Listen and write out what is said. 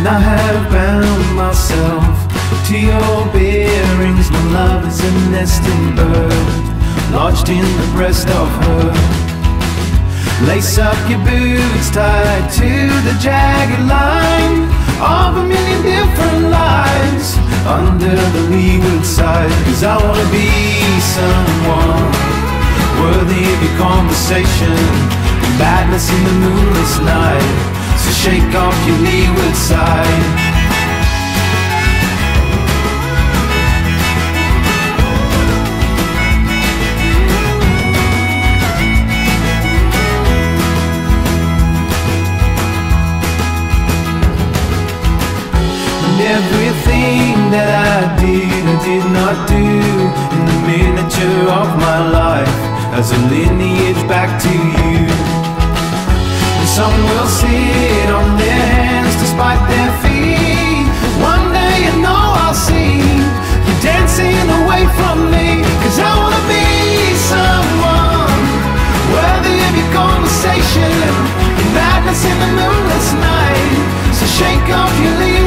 And I have bound myself to your bearings. My love is a nesting bird, lodged in the breast of her. Lace up your boots tied to the jagged line of a million different lives under the leeward side. Cause I wanna be someone worthy of your conversation. Madness in the moonless night. Shake off your leeward side. And everything that I did, I did not do in the miniature of my life as a lineage back to you. And some will sit in the moonless night. So shake off your leeward